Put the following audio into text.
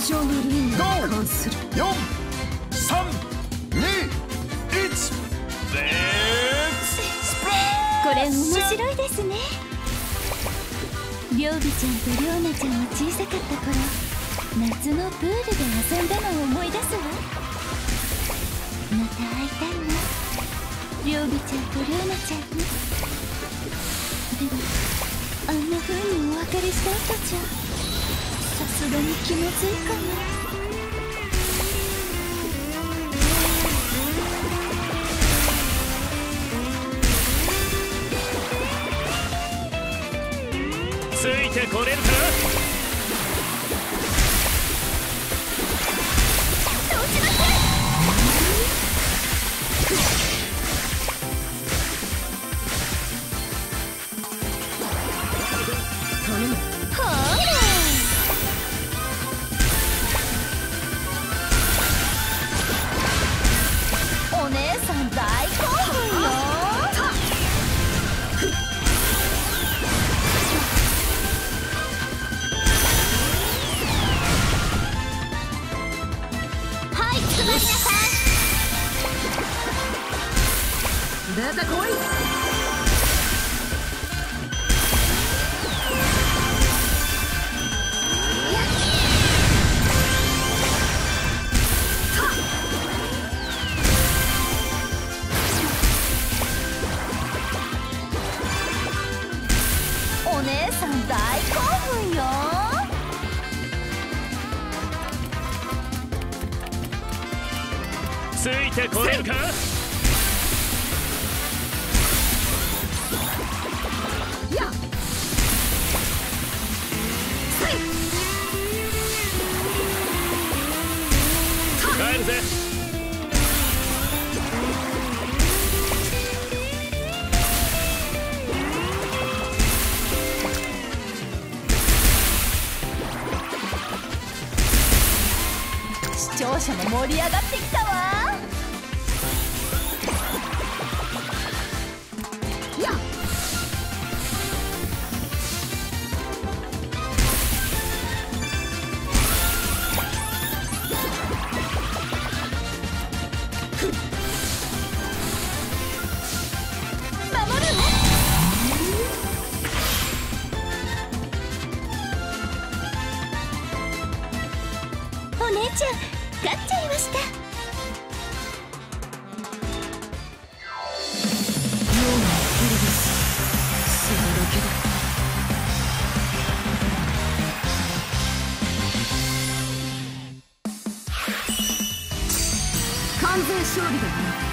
上のリングに関する。4 3 2 1レッツスプレこれ面白いですね。りょうびちゃんとりょうなちゃんが小さかった頃夏のプールで遊んだのを思い出すわ。また会いたいな。りょうびちゃんとりょうなちゃんに。でもあんな風にお別れした後じゃ。さすがに気まずいかなついてこれるか？はあ出てこい。おついてこれるか？や帰るぜ。視聴者も盛り上がってきたわちゃん勝っちゃいました。だ完全勝利だな